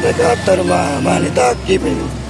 TK Dharma Manita Kiping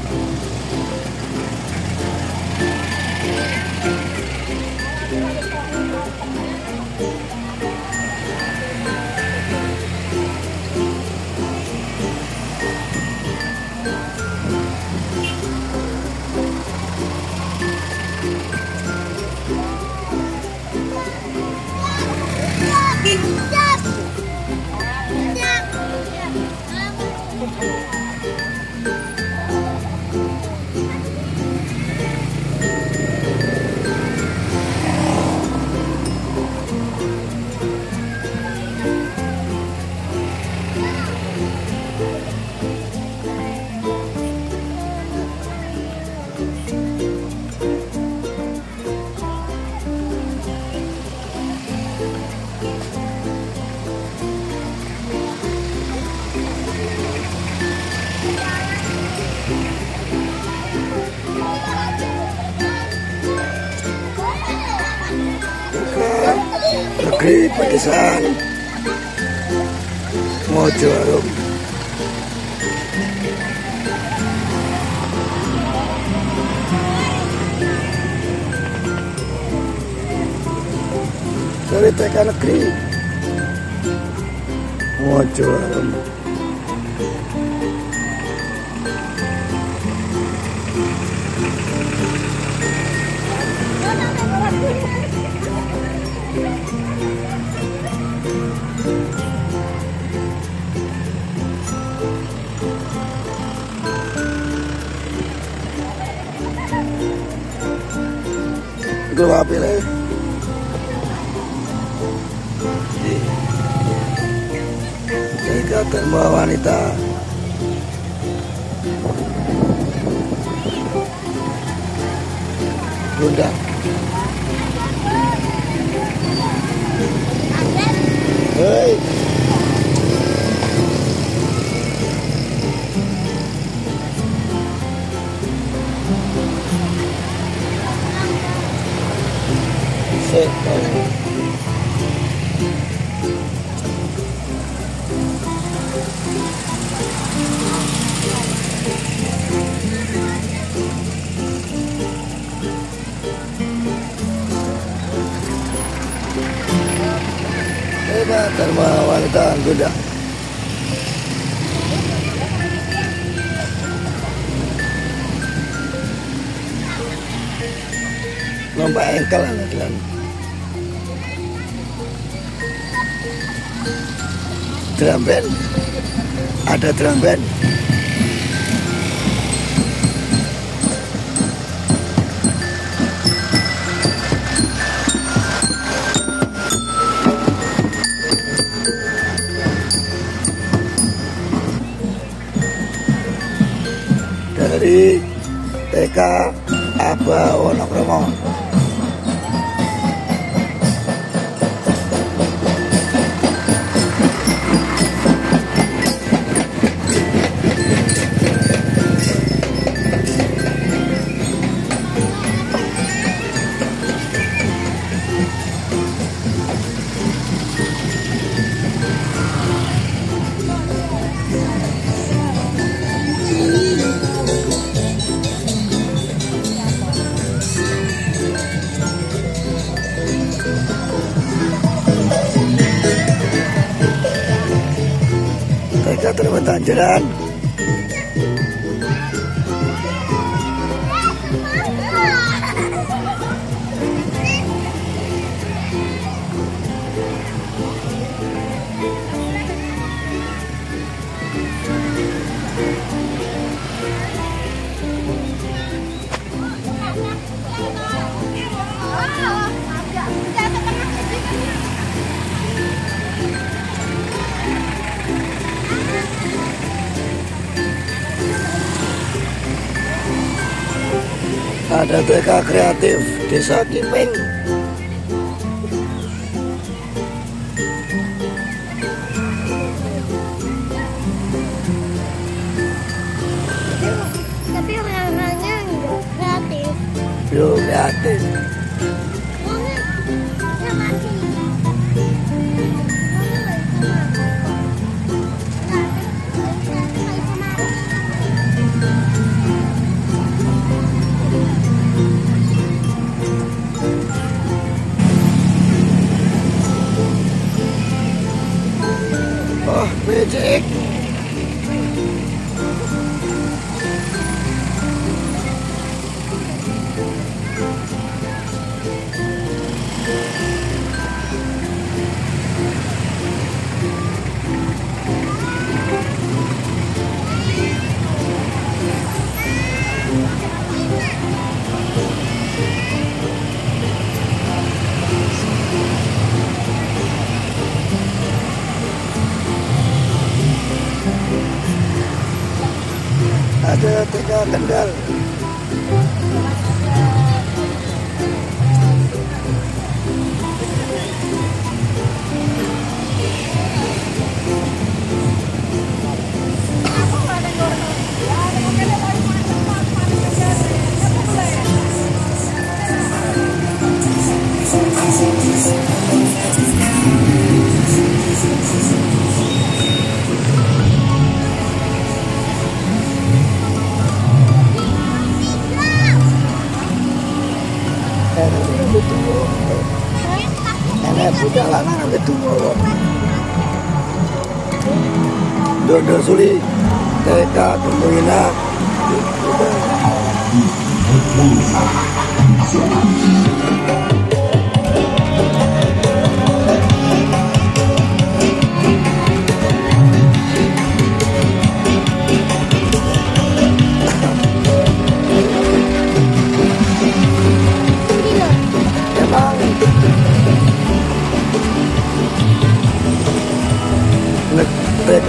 negeri pedesaan. Mojo Arum. Dari TK Negeri. Mojo Arum Keluar pilih. Ikatan bawa wanita. Bunda. Sik. Hebat wanita kuda. Lomba engkel anak Drum band. Ada drum band. dari TK Aba Wonokromo. Mereka terima tanjaran. Ada TK kreatif Desa Kiping. Tapi orang-orangnya nggak kreatif. Yo kreatif. Tiga kendal Dodo suli TK Tumbuhina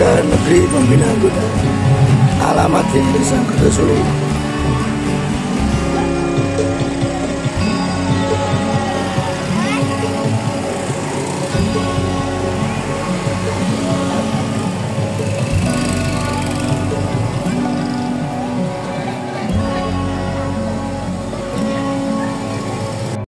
Negeri Pembinaan Budak alamat di Desa Kertosuli